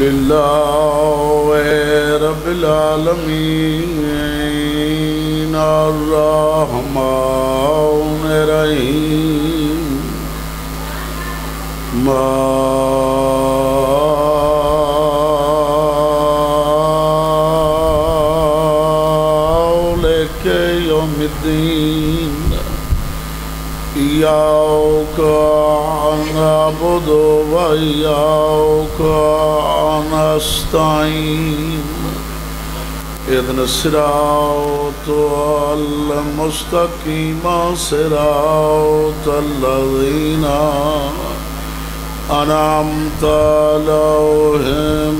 لله رب العالمين الرحمن الرحيم مالك يوم الدين إياك نعبد وإياك نستعين اهدنا الصراط المستقيم صراط الذين أنعمت عليهم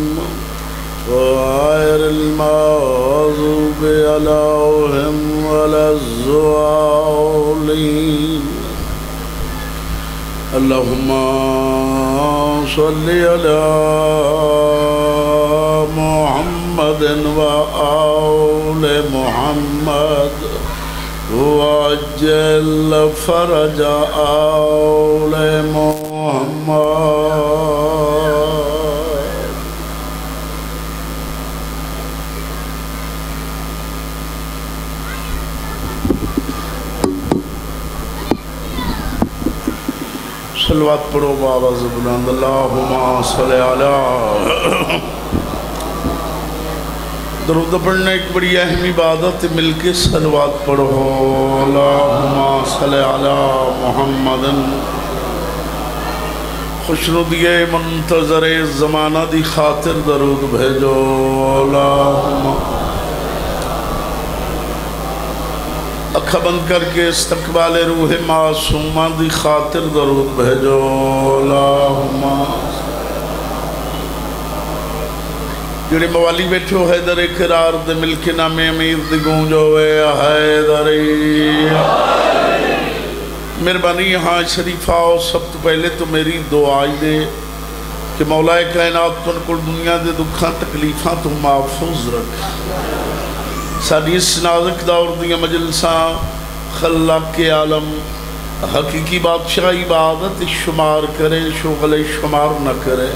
غير المغضوب عليهم ولا الضالين. اللهم صل على محمد وآل محمد. وجل فرج آل محمد. سلوات پڑھو بآواز بلند اللہم صلی علی درود پڑھنا ایک بڑی اہم عبادت مل کے سلوات پڑھو۔ اللہم صلی علی محمد۔ خوش منتظر زمانہ دی خاطر درود بھیجو۔ اللہم اکھا بند کر کے استقبال روح معصومہ دی خاطر درود بھیجو اللہم جڑے موالی بیٹھے ہو حیدر اقرار دے ملک نام امیر دی گونجو اے حیدری مہربانی یہاں شریف آؤ سب تو پہلے تو میری دعائی دے کہ مولا کائنات تن کل دنیا دے دکھاں تکلیفاں تو محفوظ رکھ ساری اس نازک دور دیا مجلساں، خلاق کے عالم، حقیقی بادشاہ عبادت شمار کرے شغل شمار نہ کرے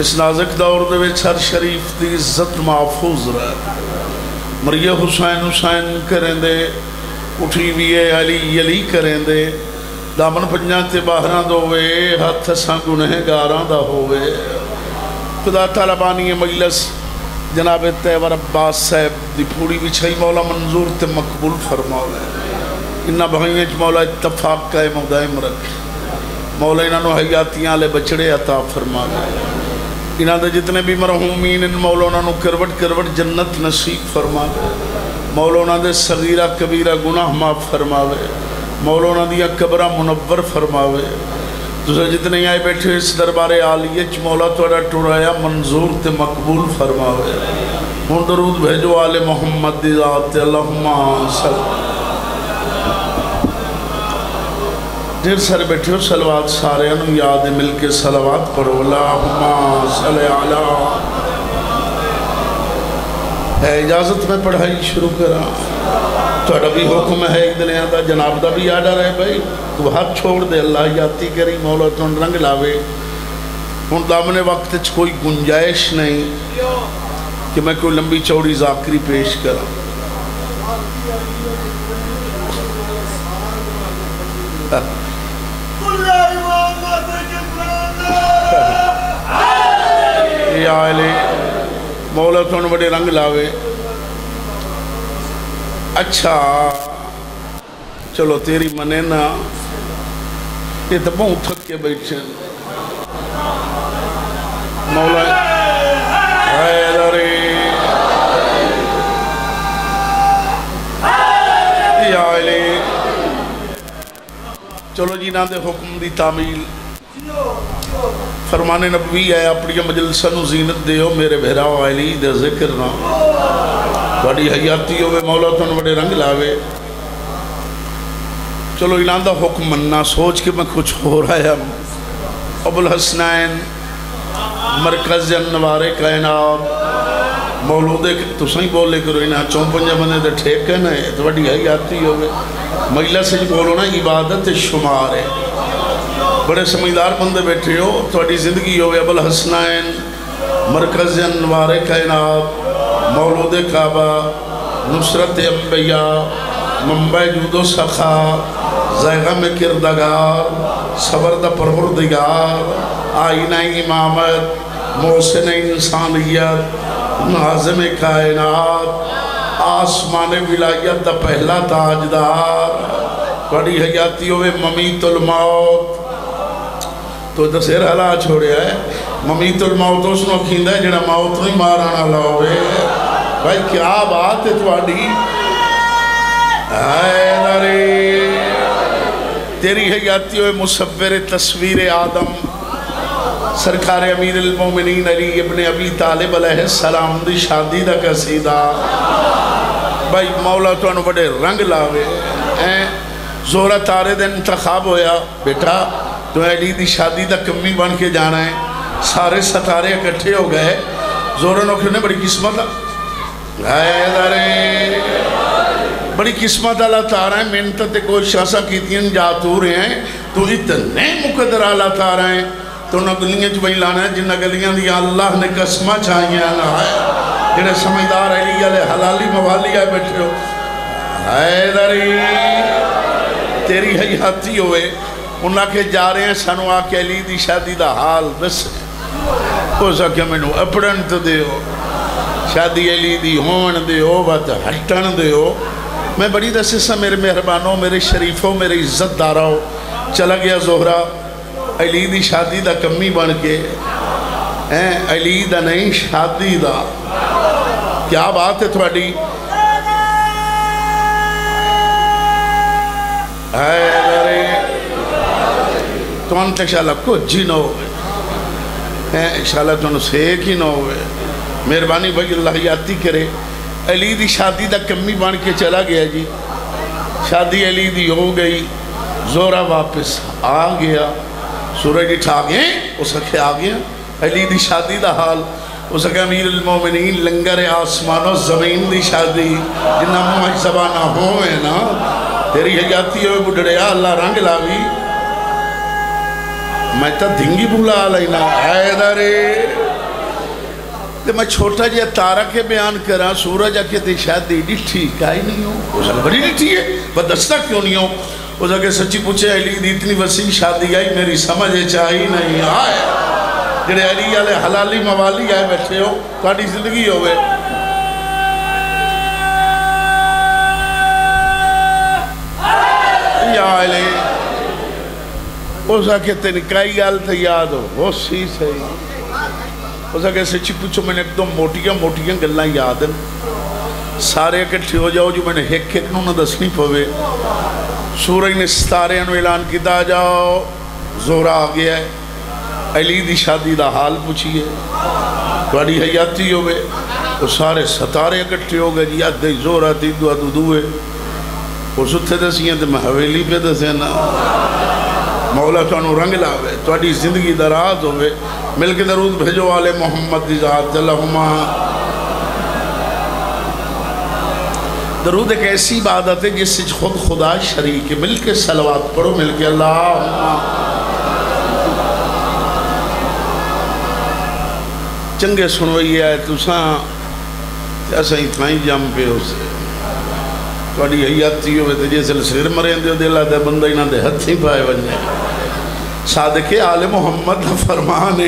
اس نازک دور دے وچ ہر شریف دی عزت محفوظ رہے۔ مریہ حسین حسین کریں دے اٹھی ویے علی علی کریں دے دامن پنجاں تے باہران دووے ہاتھ ساں گنہ دا ہوئے۔ خدا تعالیٰ بانی مجلس جناب تیور عباس صاحب دی پوری بچھائی مولا منظور تے مقبول فرما لے انہا بھائییں مولا اتفاق کا دائم رکھ۔ مولا انہا نو حیاتیاں لے بچڑے عطا فرما لے انہا دے جتنے بھی مرحومین ان مولا انہا نو کروٹ کروٹ جنت نصیب فرما لے مولا انہا دے صغیرہ کبیرہ گناہ معاف فرما لے مولا انہا دیا قبرہ منور فرما لے تُسے جتنے آئے بیٹھے اس دربار آلیہ مولا توڑا ٹوڑایا منظور تے مقبول فرماوے۔ ہون درود بھیجو آل محمد دی اللہم صلی دیر سر بیٹھے ہو، سلوات سارے انو یاد مل کے سلوات پڑھو۔ اللہم صلی علی۔ ہے اجازت میں پڑھائی شروع کرا۔ توڑا بھی حکم ہے ایک دن آدھا جناب دا بھی آڈا رہے بھائی تو ہاتھ چھوڑ دے اللہ یاتی کری مولا تو رنگ لاوے ہون دامنے وقت کوئی گنجائش نہیں کہ میں کوئی لمبی چوڑی ذاکری پیش کرا مولا تو بڑے رنگ لاوے اچھا۔ چلو، تیری منے نا۔ یہ تو بہت تھک کے بیٹھے مولا حیدری یا علی۔ چلو جی نا دے حکم دی تعمیل۔ فرمان نبوی ہے، اپنی مجلسہ نو زینت دے ہو میرے بہراو علی دے ذکر نا بڑی حیاتی ہوئے مولا تو بڑے رنگ لاوے چلو انہاں دا حکم مننا سوچ کے میں کچھ ہو رہا ہے ابو الحسنین مرکز جنوارے کائنات مولودے تو سہیں بولے کرو انہاں چون بندے دے ٹھیک ہے نا تو بڑی حیاتی ہوئے مجلہ سے بولو نا عبادت شمار ہے بڑے سمجھدار بندے بیٹھے ہو تو بڑی زندگی ہوئے ابو الحسنین مرکز انوار کائنات مولود کعبہ، نصرت انبیاء منبع جود و سخا زیغم کردگار صبر دا پروردگار آئینہ امامت، محسن انسانیت، ناظم کائنات، آسمان ولایت دا پہلا تاجدار، بڑی حیاتی ہوئے ممیت الموت۔ تو دسیر حلا چھوڑیا ہے، ممیت الموت اس نو کھیندا ہے، جڑا موت نہیں مارانا لاؤے بھائی کیا بات ہے تواڈی؟ اے نرے تیری حیاتی ہوئے مصور تصویر آدم۔ سرکار امیر المومنین علی ابن ابی طالب علیہ السلام دی شادی دا قصیدہ۔ بھائی مولا تو انو بڑے رنگ لاوے۔ زورہ تارے دن انتخاب ہویا۔ بیٹا تو علی دی شادی دا کمی بن کے جانا ہے۔ سارے ستارے اکٹھے ہو گئے۔ زورہ نوکر نے بڑی قسمت ہے بڑی قسمت اللہ تارا ہے منتت کوئی شاسا کیتین جاتو رہے ہیں۔ تو اتنے مقدر اللہ تارا ہے تو نہ گلیاں جو بھائی لانا ہے جنہ گلیاں دیا اللہ نے قسمہ چاہیے نہ ہے جنہیں سمجھدار ہے علی علیہ حلالی موالی آئے بیٹھے ہو۔ حیدری تیری حیاتی ہوئے۔ انہاں کے جا رہے ہیں سنو آکے علی دی شادی دا حال بس کو سکے میں نو اپڑن تو دے ہو شادی علی دی ہون دے ہو بات ہٹن دے ہو میں بڑی دسے سا میرے مہربانوں میرے شریفوں میرے عزت داراؤ چلا گیا زہرہ علی دی شادی دا کمی بن کے علی دا نہیں شادی دا کیا بات ہے تھوڑی تو انت انشاءاللہ کچھ جی نہ ہوئے انشاءاللہ تو سیک ہی نہ ہوئے مہربانی بھائی، اللہ یادی کرے۔ علی دی شادی دا کمی بان کے چلا گیا جی۔ شادی علی دی ہو گئی زورہ واپس آ گیا۔ سورج اٹھا گئے، اس کے آ گیا۔ علی دی شادی دا حال، اس کے امیر المومنین لنگر آسمان و زمین دی شادی۔ جنہ موہج زبانہ ہوئے نا، تیری حیاتی ہوئے بڑھڑیا اللہ رنگ لاوی۔ میں تا دھنگی بھولا لینا حیدرے میں چھوٹا جی تارہ کے بیان کرا سورج آ آکے تے شادی ڈٹھی کائی نہیں ہو۔ اس نے بڑی ڈٹھی ہے بدستہ کیوں نہیں ہو؟ اس نے سچی پوچھے، علی دی اتنی وسیع شادی آئی، میری سمجھ چاہی نہیں۔ آئے۔ جڑے علی علی حلالی موالی آئے بیٹھے ہو کاٹی زندگی ہوئے یا علی اس آکے تے نکائی گال تھا یاد ہو، وہ سی صحیح۔ اس آکے سچی پوچھو میں نے ایک دو موٹیاں موٹیاں گلنا یاد ہیں سارے اکٹھے ہو جاؤ جو میں نے ہیک ہیک نو نہ دسنی پوے سورج نے ستارے انو اعلان کیتا جاؤ زورا آ گیا ہے علی دی شادی دا حال پوچھئے توڑی حیاتی ہوئے وہ سارے ستارے اکٹھے ہو گئے جی یاد دی زورا دی دعا دو دوئے وہ ستھے دسی ہیں تو میں حویلی پہ دسے نا مولا تو رنگ لاوے توڑی زندگی دراز ہوئے مل کے درود بھیجو والے محمد دی ذات اللہم درود ایک ایسی عبادت ہے جس سے خود خدا شریک مل کے سلوات پڑھو، مل کے اللہ چنگے سنوئی ہے تو ساں ایسا ہی تھائیں جام پہ ہو سے توڑی حیاتی ہوئے تھے جیسے سر مرین دیو دے اللہ دے بندہ ہی نہ دے حد ہی پائے بنجے صادق آل محمد فرمان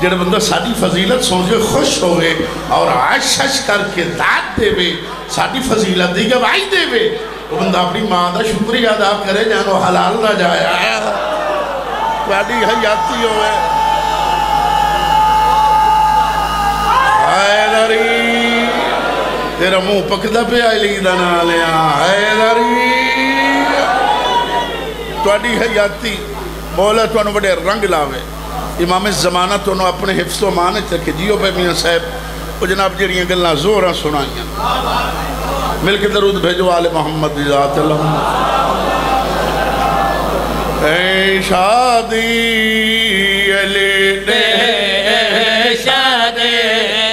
جڑے بندہ ساڑی فضیلت سن خوش ہوئے اور عشش کر کے داد دے وے ساڑی فضیلت دی گواہی دے وے وہ بندہ اپنی ماں دا شکریہ ادا کرے جانو حلال نہ جائے آیا توڑی حیاتی ہوئے تیرا منہ پکدہ پہ آئی لی دنا لیا حیدری توڑی حیاتی مولا تو بڑے رنگ لاوے امام زمانہ تو اپنے حفظ و مان مانت رکھے جیو پہ میاں صاحب وہ جناب جڑیاں گلنا زورہ سنائیاں مل کے درود بھیجو آل محمد ذات اللہ اے شادی علی دے شادی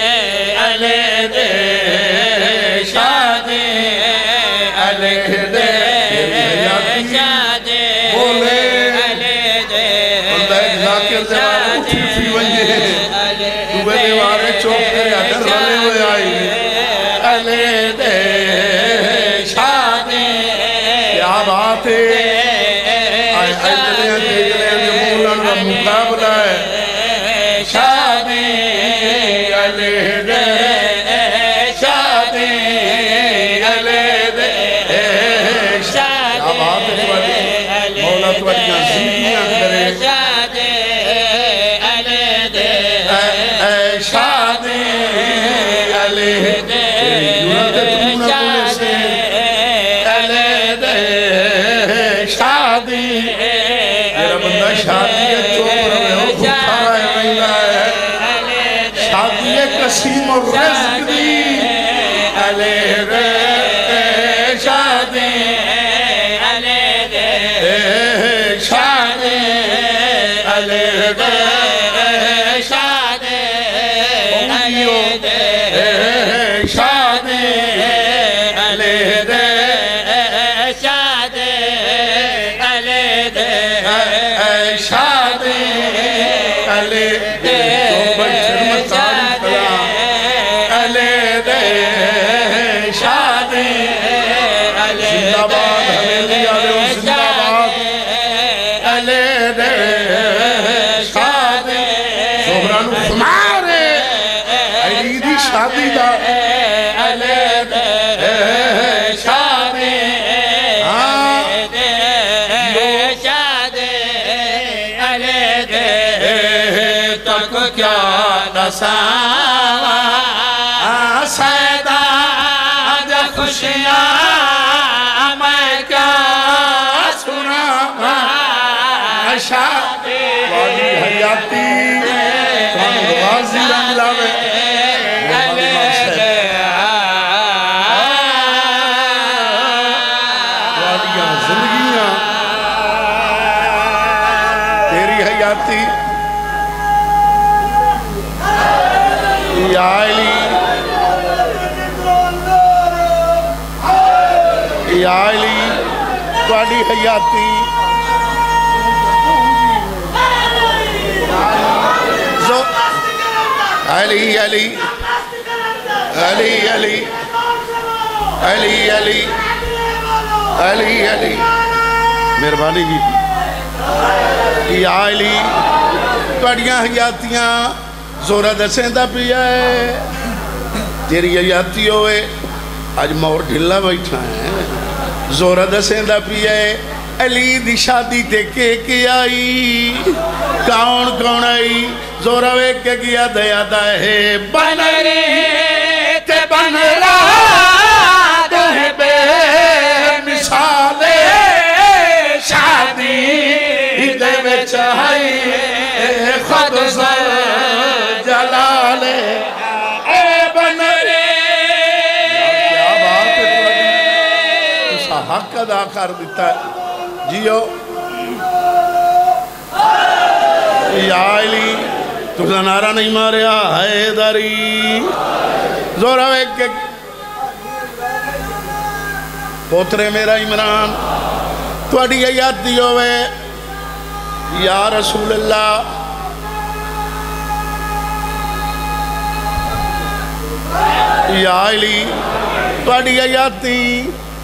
alegre. کیا نسان حیاتی۔ علی علی علی علی علی علی علی علی۔ مہربانی جی یا علی، تواڈیاں حیاتیاں زورا دسیں دا پیا ہے۔ تیری حیاتی ہوئے، آج مور ڈھلا بیٹھا ہے۔ زورا دسیں دا پیا ہے، علی دی شادی تے کے کے آئی۔ کون کون آئی؟ زورا وے کے گیا دیا دا ہے۔ بن رے تے بن رہا دہ بے مثالے شادی دے وچ ہے، خود سر حق ادا کر دیتا ہے جیو یا علی تسا نعرہ نہیں ماریا حیدری زورا ویک کے پوترے میرا عمران تواڈی حیاتی ہوئے یا رسول اللہ یا علی تواڈی حیاتی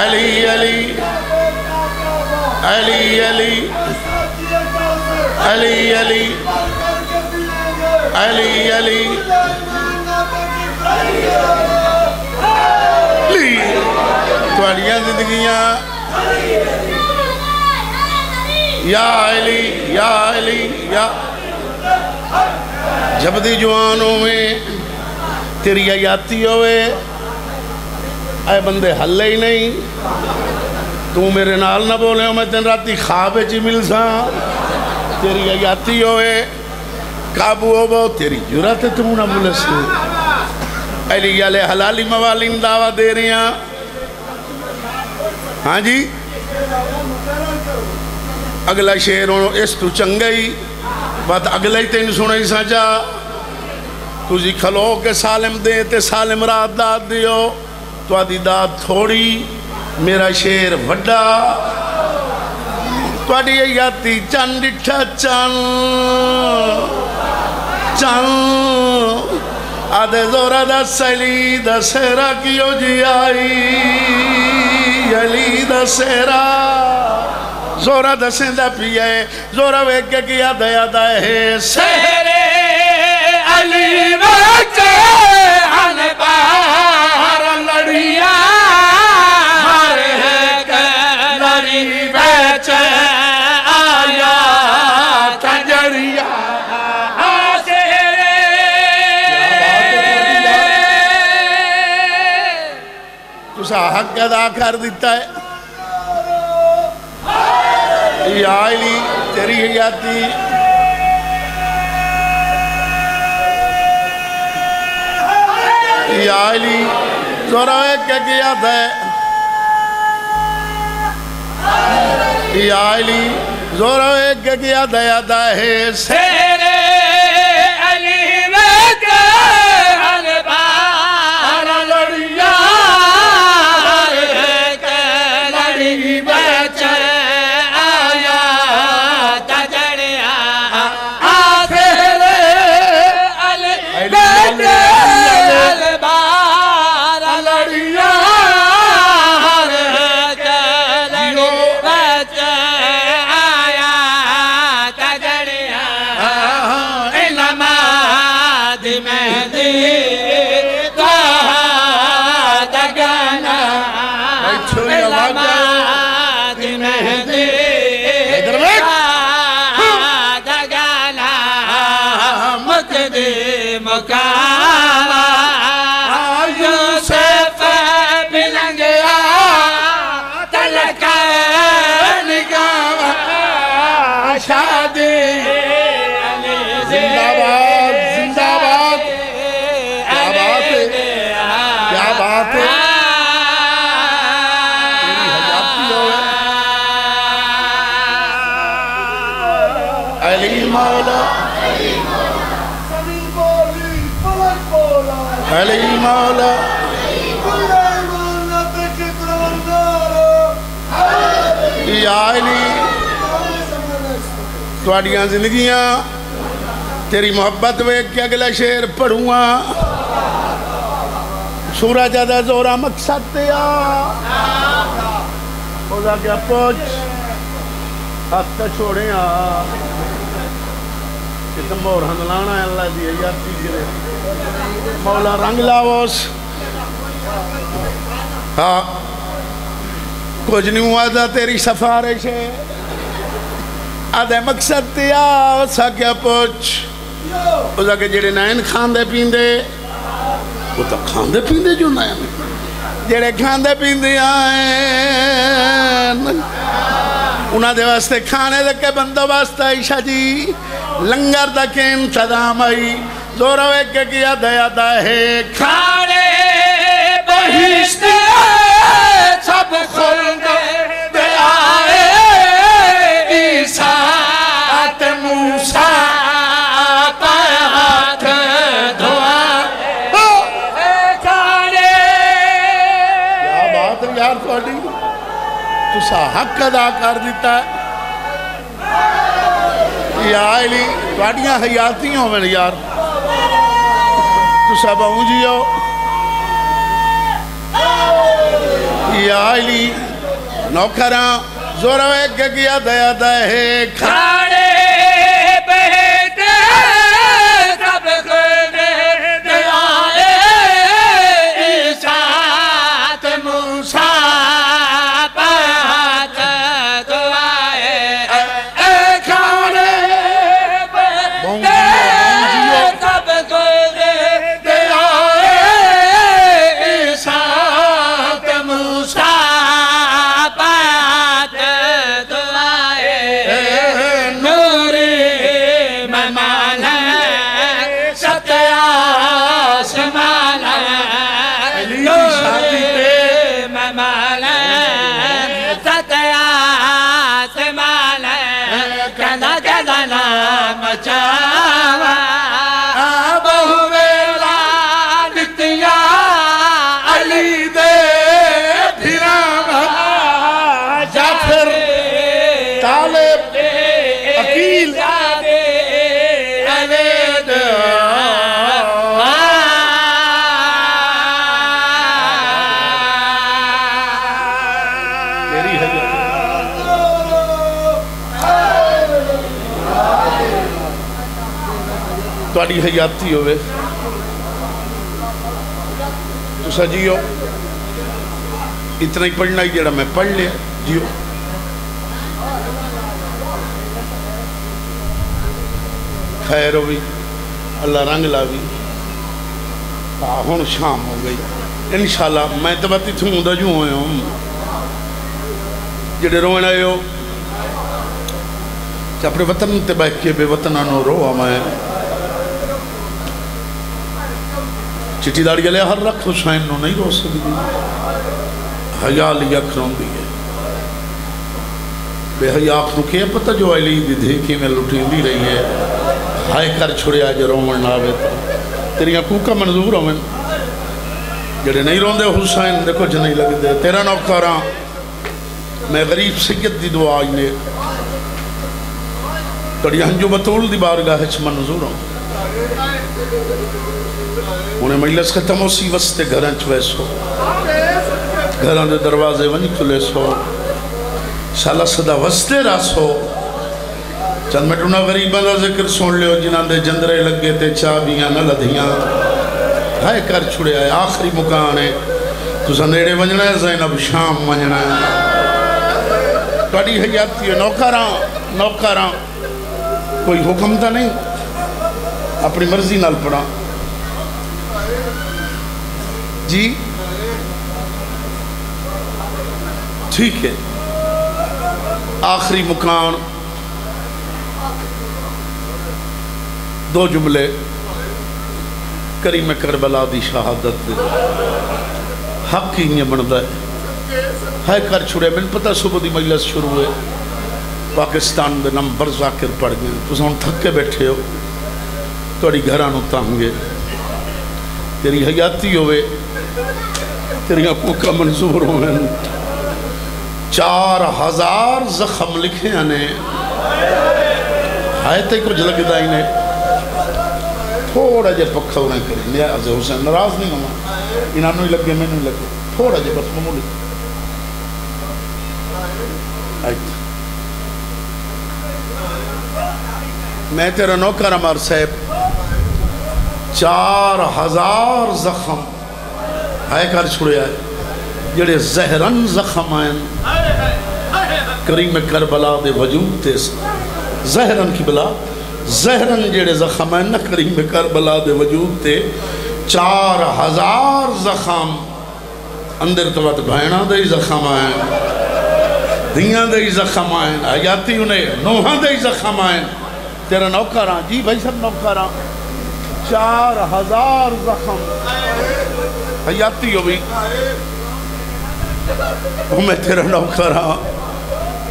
علی علی علی علی علی علی علی علی۔ لی تھوڑیاں زندگیاں۔ یا علی یا علی، یا۔ جب دی جوانوں میں تیری آیاتی ہوئے اے بندے حلے ہی نہیں۔ تو میرے نال نہ بولے ہو، میں تین راتی خواب چی مل سا تیری آیاتی ہوئے، قابو ہو بہت تیری جرات تم نہ ملسی علی علی حلالی موالین دعویٰ دے رہی ہیں ہاں جی۔ اگلا شیر ہوں، اس تو چنگئی بات اگلا ہی تین سنائی سانچا تجھی کھلو کے سالم دے تے سالم رات داد دیو۔ تو آدھی داد تھوڑی میرا شیر وڈا تو آدھی یاتی چن ڈٹھا چن چن آدھے زورا دا سیلی دا سیرا کیو جی آئی علی دا سیرا زورا دا سیندہ پیئے زورا ویکے کیا دیا دائے سہرے علی بچے تسا حق ادا کر دیتا ہے یا علی تیری حیاتی یا علی زورا ایک کے کیا تھا یا علی زورا ایک کے کیا تھا یا تھا ہے تیرے تواڈیاں زندگیاں، تیری محبت ویک کے اگلا شیر پڑھوں سورہ جادہ زورا مقصد تیا خدا کیا پوچھ، ہاتھ تا چھوڑے آ۔ کہ تم اور ہندلانا ہے اللہ دی یادی کرے۔ مولا رنگ لاوس ہاں کچھ نہیں ہوا تھا تیری سفارش ہے۔ آدھے مقصد تیا اسا کیا پوچھ۔ اسا کہ جڑے نائن کھاندے پیندے، وہ تو کھاندے پیندے جو نائن۔ جڑے کھاندے پیندے آئیں انہاں دے واسطے کھانے دے کے بندو واسطہ عیشہ جی۔ لنگر دا کے انتظام آئی۔ زورو ایک کیا دیا دا ہے کھاڑے بہشت سب خلد تسا حق ادا کر دیتا ہے یا علی تواڈیاں حیاتی ہوویں یار تسا سب آؤں جیو یا علی نوکراں زور وے گیا دیا دے کھاڑے تواڈی حیاتی ہوئے تو سجیو اتنا ہی پڑھنا ہی جڑا میں پڑھ لیا جیو خیر ہوئی اللہ رنگ لاوی ہوں شام ہو گئی انشاءاللہ میں تو بات اتوں دا جو ہوئے ہوں جڑے روئن آئے ہو اپنے وطن تے بیٹھ کے بے وطنہ نو رو میں چٹی داڑی گلے ہر رکھ حسین نو نہیں رو سکتی۔ حیا لیا کھرون دی ہے۔ بے حیا آخنو کیا پتہ جو علی دی دھیکی میں لٹی دی رہی ہے۔ ہائے کر چھوڑے آج رومن ناوے تو۔ تیریاں کوکا منظور ہوئے جڑے نہیں روندے حسین، دیکھو جو نہیں لگ دے تیرا ہاں۔ میں غریب سید دی دعا نے۔ تڑی ہنجو بطول دی بارگاہ چھ منظور ہوں۔ انہیں مجلس ختم ہو سی وستے گھران چویسو گھران دے دروازے ونی کھلے سو سالہ صدا وستے راسو چند میں ٹونا غریبان دا ذکر سن لیو جنہاں دے جندرے لگے تے چابیاں نہ لدھیاں ہائے کر چھڑے آئے آخری مکان ہے تو سندیڑے ونجنا ہے زینب شام ونجنا ہے توڑی حیاتی ہے نوکاران نوکاران کوئی حکم تھا نہیں اپنی مرضی نال پڑا جی؟ ٹھیک ہے۔ آخری مکان۔ دو جملے۔ کریم کربلا دی شہادت دے۔ حق ہی نہیں بنتا۔ ہے ہے کر چھڑے میں پتہ صبح دی مجلس شروع ہوئے۔ پاکستان دے نمبر ذاکر پڑھ گئے۔ تو ہم تھکے بیٹھے ہو۔ توڑی گھرانو تانگے تیری حیاتی ہوئے تیری آنکھوں کا منظور ہوئے چار ہزار زخم لکھے ہیں آئے کچھ لگتا ہی نے تھوڑا جے پکھا انہیں کریں نیاز حسین نراز نہیں ہوا انہاں نوی لگے میں نوی لگے تھوڑا جے بس ممولی آئیت میں تیرا نوکر امار صاحب چار ہزار زخم۔ آئے کر چھوڑے آئے۔ جڑے زہرن زخم آئیں کریم کربلا دے وجود تے زہرن کی بلا۔ زہرن جڑے زخم آئیں نہ کریم کربلا دے وجود تے۔ چار ہزار زخم۔ اندر تو بات بھائنہ دے زخم آئیں دیاں دے زخم آئیں حیاتی انہیں، نوہاں دے زخم آئیں تیرا نوکراں جی بھائی سب نوکراں چار ہزار زخم۔ حیاتی ہو بھی میں تیرا نوکراں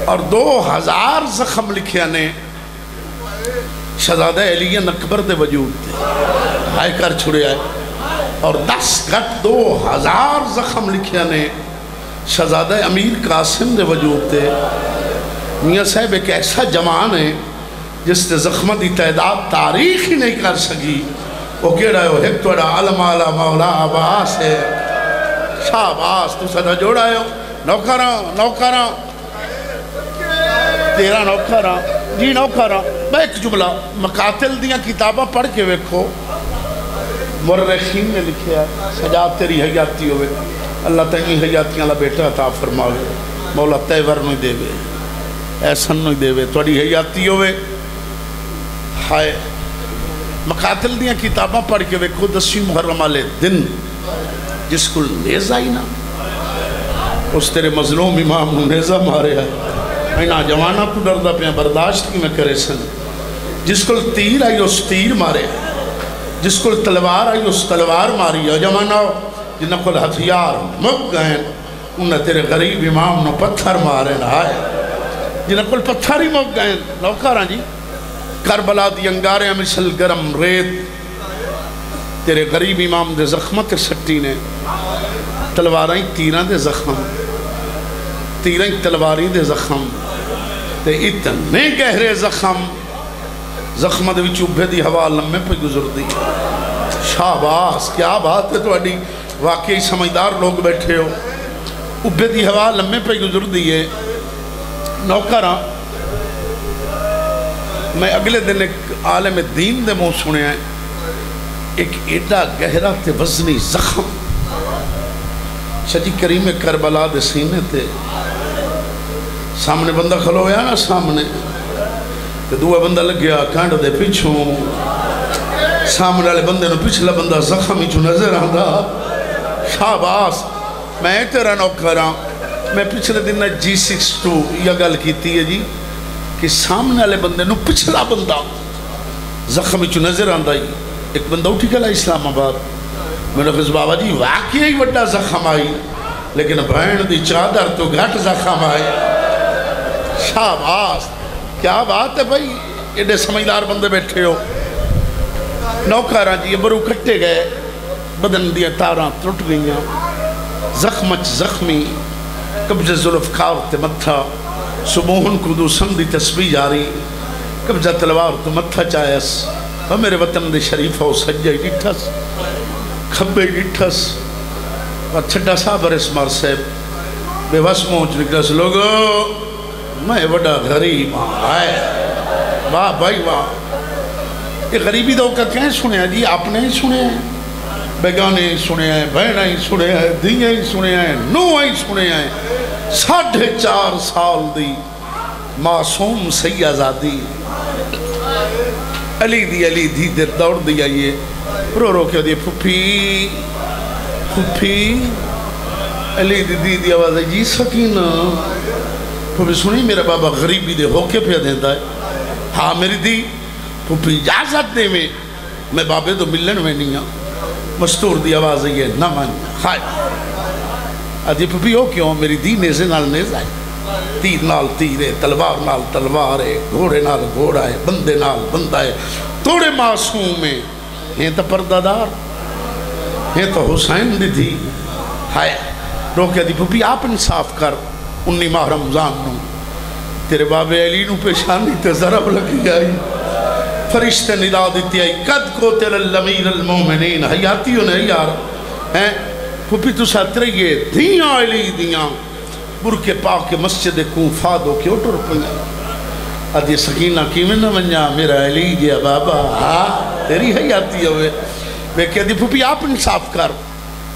اور دو ہزار زخم لکھیا نے۔ شہزادہ علیہ اکبر دے وجود تے۔ ہائے کر چھڑے آئے۔ اور دس گھٹ دو ہزار زخم لکھیا نے۔ شہزادہ امیر قاسم دے وجود تے۔ میاں صاحب، ایک ایسا جوان ہے جس تے زخمہ دی تعداد تاریخ ہی نہیں کر سکی۔ وہ کیڑا ہے ایک توڑا علم آلا مولا عباس ہے۔ شاہ عباس تو سدا جوڑا ہے۔ نوکران نوکران تیرا نوکران جی نوکران میں ایک جملہ مقاتل دیا کتابہ پڑھ کے ویکھو۔ مرخین نے لکھیا ہے سجاد تیری حیاتی ہوئے۔ اللہ تینی حیاتیاں اللہ بیٹا عطا فرماوے۔ مولا تیور نہیں دے وے ایسن نہیں دے وے توڑی حیاتی ہوئے۔ ہائے۔ مقاتل دیا کتاباں پڑھ کے ویکھو، دسویں محرم والے دن جس کو نیزہ ہی نا۔ اس تیرے مظلوم امام نے نیزہ مارے میں نا جوانا تو ڈردہ پہ برداشت کی میں کرے سن۔ جس کو تیر آئی، اس تیر مارے۔ جس کو تلوار آئی، اس تلوار ماری۔ ہے جوانا جنہ کو ہتھیار مک گئے انہیں تیرے غریب امام نے پتھر مارے رہا ہے جنہ کو پتھر ہی مک گئے۔ نوکاران جی کربلا دی انگارے مثل گرم ریت۔ تیرے غریب امام دے زخمت سٹی نے۔ تلواریں تیران دے زخم تیریں تلواری دے زخم تے اتنے گہرے زخم۔ زخمت وچ چوبے دی ہوا لمحے پہ گزر دی۔ شاباس کیا بات ہے تو اڈی واقعی سمجھدار لوگ بیٹھے ہو۔ ابے دی ہوا لمحے پہ گزر دیئے نوکران میں اگلے دن ایک عالم دین دے منہ سنے ہیں ایک ایڈا گہرا تے وزنی زخم۔ شجی کریم کربلا دے سینے تے۔ سامنے بندہ کھلو گیا نا سامنے۔ تے دوہ بندہ لگ گیا کانڈ دے پیچھوں۔ سامنے والے بندے نو پچھلا بندہ زخم ہی چو نظر آندا۔ شاباس میں تیرا نوکراں میں پچھلے دن جی سکس ٹو یا گل کیتی ہے جی۔ کہ سامنے والے بندے نو پچھلا بندہ زخم چو نظر آندا ہی۔ ایک بندہ اٹھی گلا اسلام آباد۔ میں نے کہا بابا جی واقعی ہی بڑا زخم آئی۔ لیکن بہن دی چادر تو گھٹ زخم آئی۔ شاباس کیا بات ہے بھائی؟ ایڈے سمجھدار بندے بیٹھے ہو۔ نوکاران جی برو کٹے گئے۔ بدن دیا تاراں ٹرٹ گئیاں۔ زخمچ زخمی قبض ظلف کھاوتے متھا۔ صبحن کو دو تسبیح جاری، قبضہ تلوار تو متھا چاہیس وہ ہاں میرے وطن دے شریف ہو سجے ڈٹھس کھبے ڈٹھس اور ہاں، چھٹا صاحب رس مار صاحب، بے وس موچ نکلس لوگو، میں بڑا غریب آئے واہ بھائی واہ۔ یہ غریبی دو کا کہیں سنے ہیں؟ جی آپ نے ہی سنے ہیں؟ بیگانے ہی سنے ہیں بہنہ ہی سنے ہیں دیئے ہی سنے ہیں نو ہی سنے ہیں۔ ساڑھے چار سال دی معصوم سیازادی علی دی علی دی دے دوڑ دیا یہ رو رو کیا دی پھپی پھپی علی دی دی دی آواز ہے جی سکینہ۔ پھپی سنی، میرا بابا غریبی دے ہو کے پہ دیتا ہے۔ ہاں میری دی پھپی اجازت دے میں میں بابے تو ملن میں نہیں ہوں مستور دی آواز ہے یہ، نہ من خواہ ادھی پھپی ہو کیوں میری دی نیزے نال نیز آئے تیر نال تیرے تلوار نال تلوار ہے گھوڑے نال گھوڑا ہے بندے نال بندہ ہے توڑے معصوم میں ہیں تو پردادار ہیں تو حسین دی تھی ہائے روکے دی پھپی آپ انصاف کر انی ماہ رمضان نو تیرے بابے علی نو پیشانی تے ضرب لگی آئی فرشتے ندا دیتی آئی قد کو تیرے الامیر المومنین حیاتیوں نے یار ہیں پھپی تو ساتھ رہیے دیاں علی دیاں برکے پاک کے مسجد کوفہ دو کے اٹھر پنگا ادھی سکینہ کیویں نہ ونجا میرا علی جی گیا بابا۔ ہاں تیری حیاتی ہوئے۔ میں کہہ دی، پھپی آپ انصاف کر۔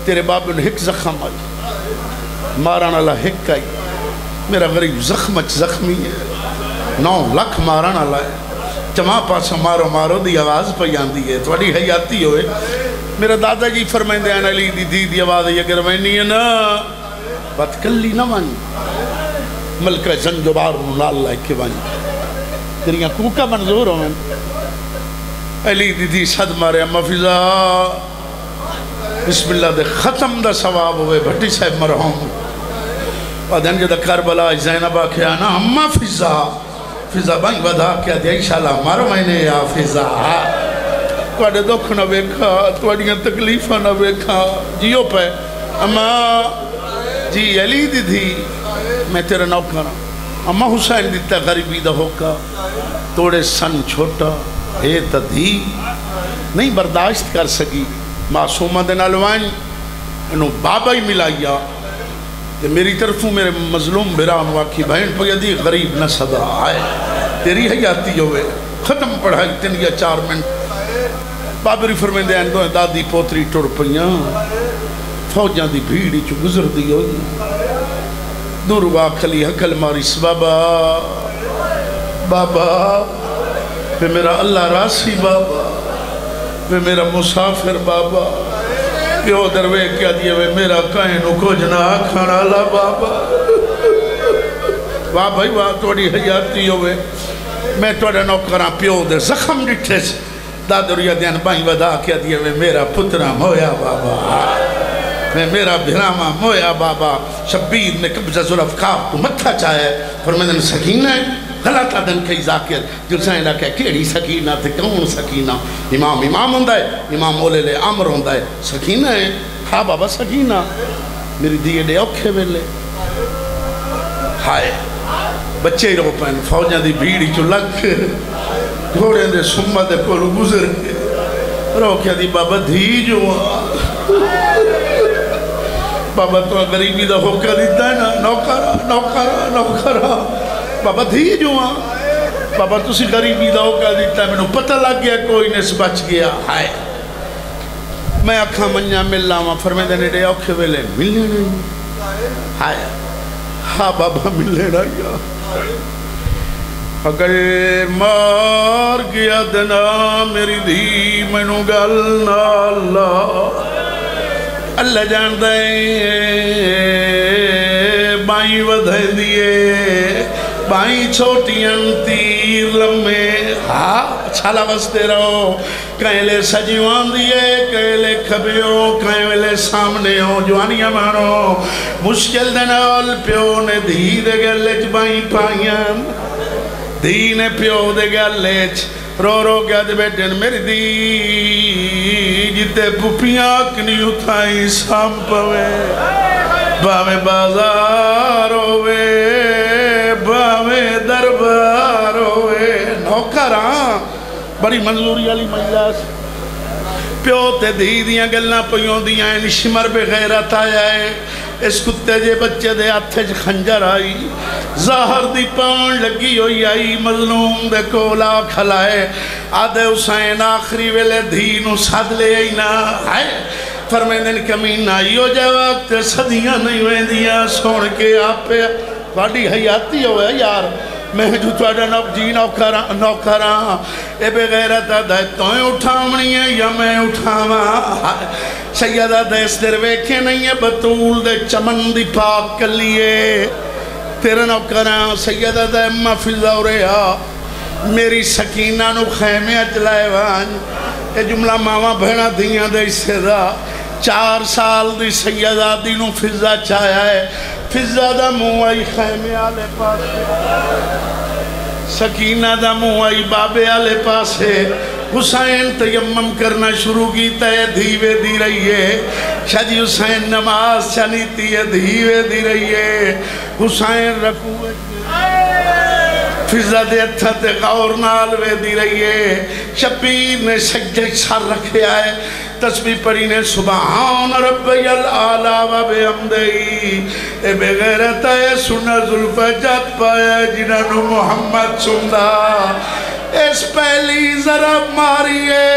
تیرے بابے نے ہک زخم آئی۔ مارانا اللہ ہک آئی۔ میرا غریب زخمچ زخمی ہے۔ نو لکھ مارانا اللہ ہے۔ چماں پاسا مارو مارو دی آواز پہ آندی ہے۔ تھوڑی حیاتی ہوئے۔ میرا دادا جی فرمائیں دے علی دی دی دی آواز ہے اگر میں نہیں ہے نا۔ بات کلی نہ وانی ملکہ زنجبار نال لائے کے وانی تیریاں کوکا منظور ہوں علی دی دی صد مارے اما فضا۔ بسم اللہ دے ختم دا ثواب ہوئے، بھٹی صاحب مرحوم۔ ودن جو دا کربلا، زینب آکھیا نا، اما فضا۔ فضا بھائی ودا کیا دیا انشاءاللہ مارو میں نے یا فضا۔ توڑے دکھ نہ بیکھا توڑیاں تکلیفہ نہ بیکھا جیو پہ اما جی علی دی تھی میں تیرا نوکر اما حسین دیتا غریبی دا ہوکا توڑے سن چھوٹا اے تدھی نہیں برداشت کر سکی معصومہ دے نالوائن انہوں بابا ہی ملایا کہ میری طرفوں میرے مظلوم بران واقعی بہن پہ دی غریب نہ صدا آئے تیری حیاتی ہوئے ختم پڑھائی تین یا چار منٹ بابری فرمین دے اندو دادی پوتری ٹوڑ پئیاں فوجاں دی بھیڑی چو گزر دی ہوئی دور واقعی حکل ماریس بابا بابا پہ میرا اللہ راسی بابا پہ میرا مسافر بابا پیو دروے کیا دیا وے میرا کائنو کو جنا کھانا لا بابا واہ بھائی واہ توڑی حیاتی ہوئے میں توڑے نوکران پیو دے زخم ڈٹھے سے دادر یا دیان بائیں ودا کیا دیا وے میرا پترہ مویا بابا۔ میں میرا بھراما مویا بابا۔ شبیر نے قبضہ ظلفکار تو متھا چاہے۔ فرمیدن سکینہ ہے؟ غلط دن کئی ذاکر۔ جو سائیں لکھے کیڑی سکینہ تھے کون سکینہ؟ امام امام ہوندہ ہے، امام اولے لے عمر ہوندہ ہے۔ سکینہ ہے؟ ہاں بابا، سکینہ۔ میری دیئے دے اوکھے ویلے۔ ہائے، بچے رو پہن، فوجاں دی بھیڑی چو لگ۔ گھوڑے دے سمہ دے کولو گزر کے رو کیا دی بابا دھی جو بابا تو غریبی دا ہوکا دیتا ہے نا نوکارا نوکارا نوکارا بابا دھی جو بابا تو سی غریبی دا ہوکا دیتا ہے میں نے پتہ لگ گیا کوئی نے سے بچ گیا۔ ہائے۔ میں اکھا منیا مل لاما فرمے دینے دے اوکھے ویلے ملنے نہیں۔ ہائے۔ ہاں بابا ملنے رہا اگر مار گیا دنا میری دھی مینو گل نالا اللہ جان دے بائی ودھے دیئے چھوٹیاں تیر لمے۔ ہاں چھالا بستے رہو۔ کہیں لے سجیوان دیئے کہیں لے کھبیوں، کہیں لے سامنے ہو جوانیاں مانو مشکل دنال پیو نے دھی دے گلے چبائی پائیاں۔ دھی نے پیو دے گلے چ، رو رو گیا دے بیٹھن میری دی۔ جتے پپیاں کنی اتھائی سام پوے۔ باوے بازار ہوئے باوے دربار ہوئے نوکران بڑی منظوری علی مجلس۔ پیو تے دھی دیاں گلنا پیوں دیاں شمر بے غیرت آیا ہے۔ اس کتے جے بچے دے آتھے جے خنجر آئی۔ ظاہر دی پان لگی ہوئی آئی، مظلوم دے کولا کھلائے آدھے حسین آخری ویلے دھینو ساد لے آئی نا۔ آئے فرمیدن کمین آئی ہو جائے وقت صدیاں نہیں ہوئے دیاں سوڑ کے آپ پہ باڑی حیاتی ہوئے یار۔ میں جو توڑا نوک جی نوکران نوکران اے بے غیرت دائے توئیں اٹھامنی ہے یا میں اٹھاما سیدہ دیس در ویکھے نہیں ہے بطول دے چمن دی پاک کلیے تیرے نوکران سیدہ دائے مفضہ رہا میری سکینہ نو خیمے اجلائے وان۔ اے جملہ ماما بھینا دیاں دے اسے دا۔ چار سال دی سیدہ دی نو فضہ چاہیا ہے۔ فضہ دا موئی خیمے آلے پاس سکینہ دا موئی بابے آلے پاس حسین تیمم کرنا شروع کی تے دھیوے دی رہی ہے۔ شاہدی جی، حسین نماز چلیتی ہے، دھیوے دی رہی ہے۔ حسین رکوے فضہ دے اتھا تے غور نالوے دی رہی ہے۔ شبیر نے سجدے سر رکھے آئے۔ تسبیح پڑھی نے، سبحان ربی العالی و بے امدئی اے بے غیرت ہے سنہ ظلفجت پایا جنہوں محمد سندہ اس پہلی ضرب ماریے،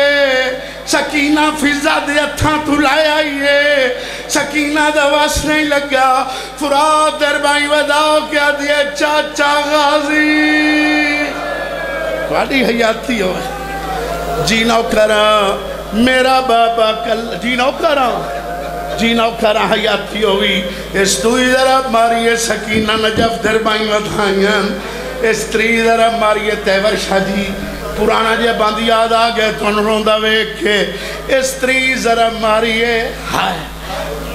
سکینہ فضا دے اتھاں تو لائے آئیے۔ سکینہ دا واس نہیں لگا۔ فراد دربائی وداؤ کیا دیا، چاچا غازی۔ والی حیاتی ہوئے۔ جینو کرا میرا بابا کل جینا جینو کرا جینو کرا حیاتی ہوئی۔ اس تو ہی ضرب ماریے سکینہ نجف دربائیں دربائی ودائیں استری ذرا ماریے تیور شاہدی پرانا جے باندھ یاد آگئے تو انہوں ویک کے استری ذرا ماریے ہائے۔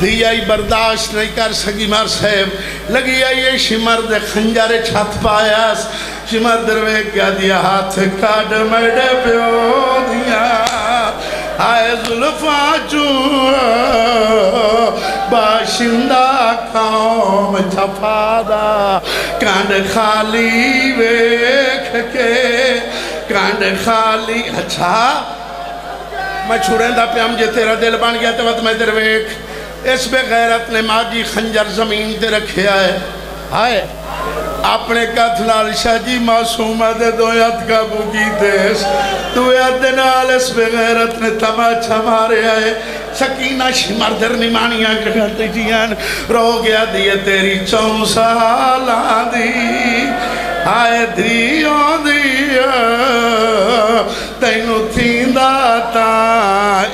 دیائی برداشت نہیں کر سکی مار صاحب۔ لگی آئیے شمر دے خنجارے چھت پایاس شمر دروے کیا دیا ہاتھ کاڑ مڑے پیو دیا۔ آئے ظلفہ چون باشندہ قوم چھپادا کانڈ خالی ویکھ کے، کانڈ خالی۔ اچھا میں چھوڑیں دا پیام جے تیرا دل بان گیا تو میں در ویکھ۔ اس بے غیرت نے ماجی خنجر زمین تے رکھے آئے آئے اپنے کتھ لال شاہ جی معصومہ دے دو یاد کا بوگی دیس تو یاد نال اس بے غیرت نے تماچا مارے آئے سکینہ شمر در نمانیاں کرتے جیان رو گیا دیئے تیری چون سالہ دی آئے دھیوں دیا تینو تھیندہ تا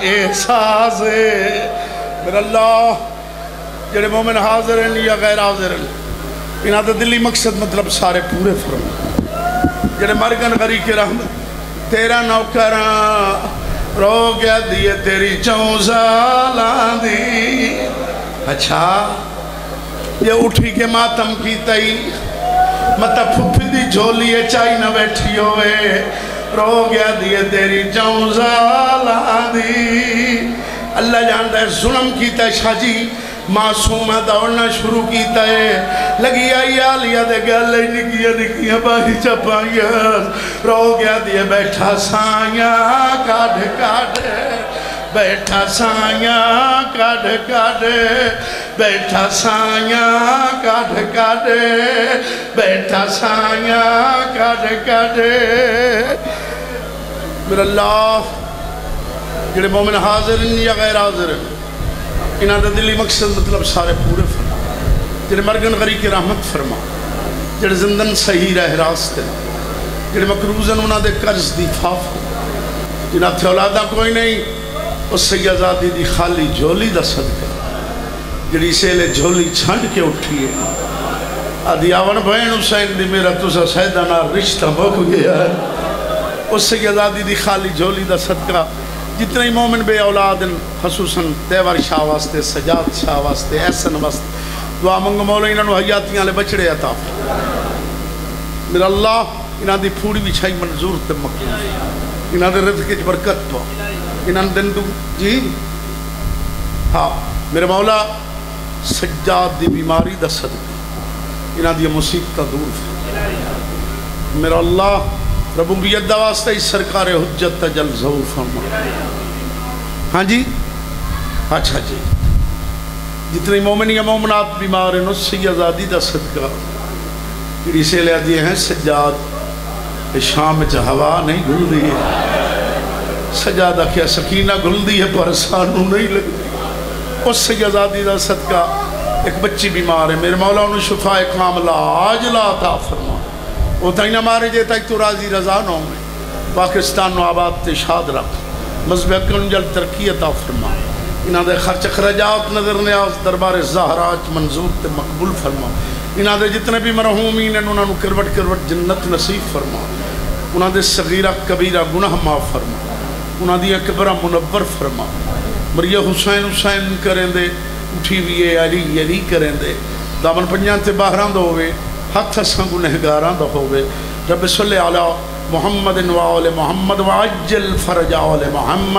احساسے میرا اللہ جڑے مومن حاضر ہیں یا غیر حاضر ہیں انہاں دا دلی مقصد مطلب سارے پورے فرم۔ جڑے مرگن غری کے رحمت، تیرا نوکران رو گیا دیئے تیری چونزالان دی۔ اچھا یہ اٹھی کے ماتم کی تئی۔ مطلب مطا پھپی دی جھولی چائی نہ بیٹھی ہوئے۔ رو گیا دیئے تیری چونزالان دی۔ اللہ جانتا ہے، ظلم کیتا ہے شاہ جی معصومہ دوڑنا شروع کیتا ہے۔ لگی آئی آلیا دے گلے نکیا نکیا باہی چپائیا رو گیا دیئے بیٹھا سائیا کاڑ کاڑ بیٹھا سائیا کاڑ کاڑ بیٹھا سائیا کاڑ کاڑ بیٹھا سائیا کاڑ کاڑ میرا اللہ جڑے مومن حاضر ہیں، یا غیر حاضر ہیں، انہاں دا دلی مقصد مطلب سارے پورے فرما۔ جڑے مرگن غری کی رحمت فرما، جڑے زندن صحیح رہ راستے جڑے مکروزن انہاں دے قرض دی فاف جنہاں تھے اولادا کوئی نہیں، اس سے آزادی دی خالی جھولی دا صدقہ۔ جڑی سے لے جھولی چھنڈ کے اٹھی ہے۔ آدھی آون بہن حسین دی، میرا تسا سیدانہ رشتہ بک گیا ہے۔ اس سے آزادی دی خالی جھولی دا صدقہ جتنے ہی مومن بے اولادن خصوصاً تیور شاہ واسطے، سجاد شاہ واسطے، احسن واسطے، دعا منگ مولا انہوں حیاتیاں لے بچڑے عطا میرا اللہ، انہاں دی پھوڑی بھی چھائی منظور تے مقبول۔ انہاں دے رزق کی برکت تو۔ انہاں دن دو جی؟ ہاں میرے مولا، سجاد دی بیماری دا صدقہ۔ انہاں دی مصیبت دور فرما میرا اللہ ربوبیت دا واسطہ اس سرکار حجت تجل ظہور فرما ہاں جی؟ اچھا جی۔ جتنی مومن یا مومنات بیمار ہیں، اس سے آزادی دا صدقہ۔ جڑی سے لے دیئے ہیں، سجاد۔ شام چا ہوا نہیں گل دی ہے۔ سجادہ کیا سکینہ گل دی ہے، پر سانو نہیں لگ اس سے آزادی دا صدقہ۔ ایک بچی بیمار ہے، میرے مولا انہوں شفا کاملہ آج لا عطا فرما وہ تھی نہ مارے جے تک تو راضی رضا نہ ہوئے پاکستان نو آباد تے شاد رکھ۔ مذہب اکن جل ترقی عطا فرما۔ انہاں دے خرچ خرجات نظر نیاز دربار زہراج منظور تے مقبول فرما۔ انہاں دے جتنے بھی مرحومین ہیں، انہاں نو کروٹ کروٹ جنت نصیب فرما۔ انہاں دے صغیرہ کبیرہ گناہ معاف فرما۔ انہاں دی اکبرہ منور فرما۔ مریہ حسین حسین کریں دے، اٹھی ہوئی علی علی کریں دے۔ دامن پنجان تے باہران دو ہوئے حق اساں گنہگاراں دا ہوئے۔ رب صلی علی محمد و آل محمد واجل فرج آل محمد۔